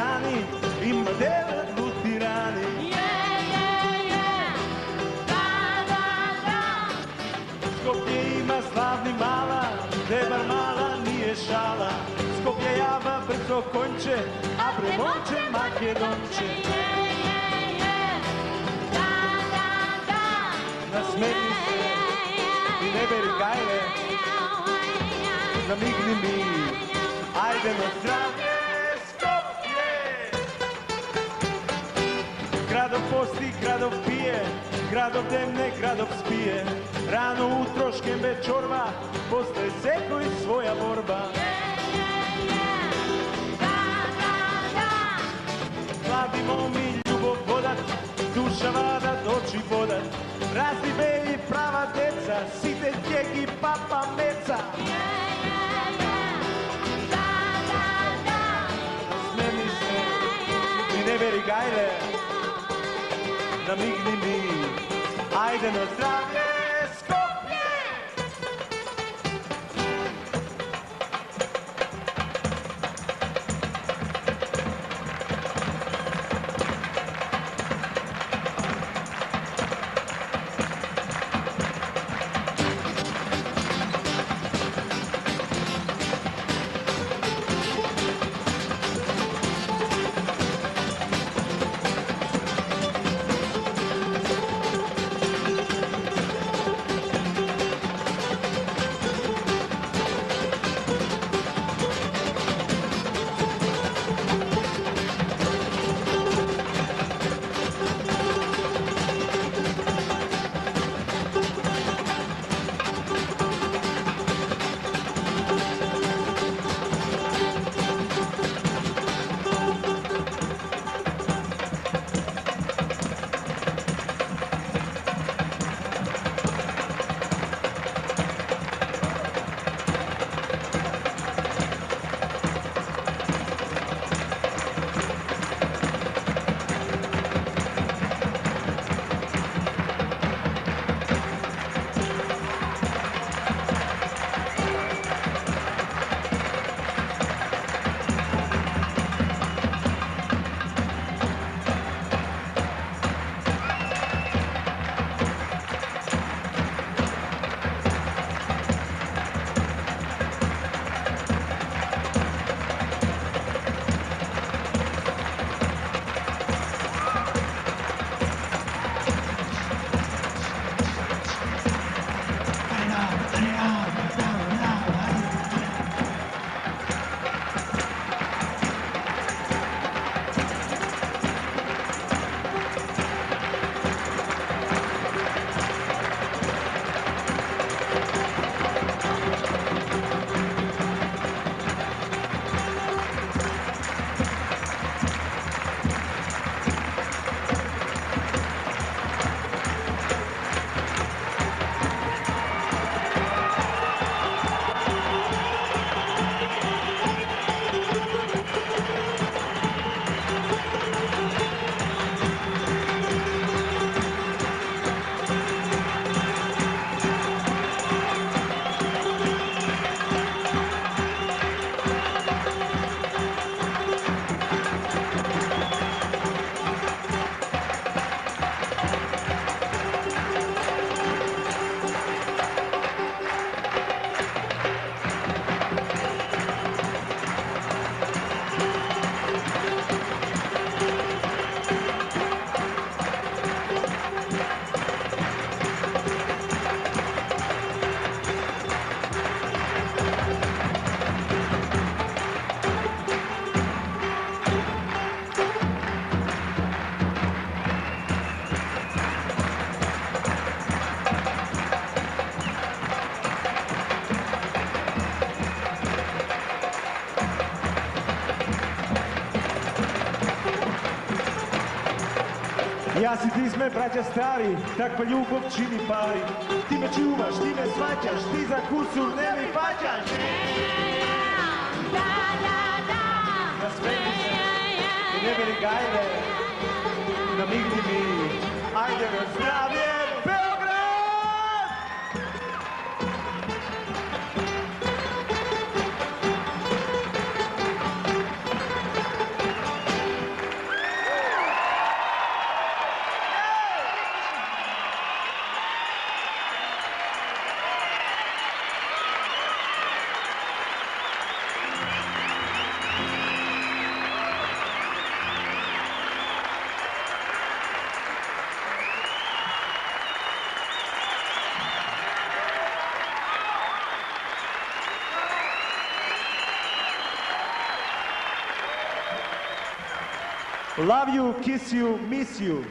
stani, ima devet lutirani. Skopje ima slavni mala, debar mala nije šala. Skopje java brzo konče, a premoće Makedonče. Nasmeni se. i ne beri gajle, zamigni mi, ajde na zdravlje, gradov pije, gradov demne, gradov spije. Rano utro škembe čorba, postaje seko i svoja borba. Mladimo mi ljubov vodat, duša vada doći vodat. Razni belji prava deca, site tjeg i papa meca. Smeni se i ne veri gajle, namigni mi, ajde na zdravlje, Ja si ti sme, braća stari, takva ljubav čini pari. Ti me čuvaš, ti me svaćaš, ti za kusur ne mi paćaš. Nasmeni se Jebeni gajde, namigni mi, ajde na Beograd! Love you, kiss you, miss you.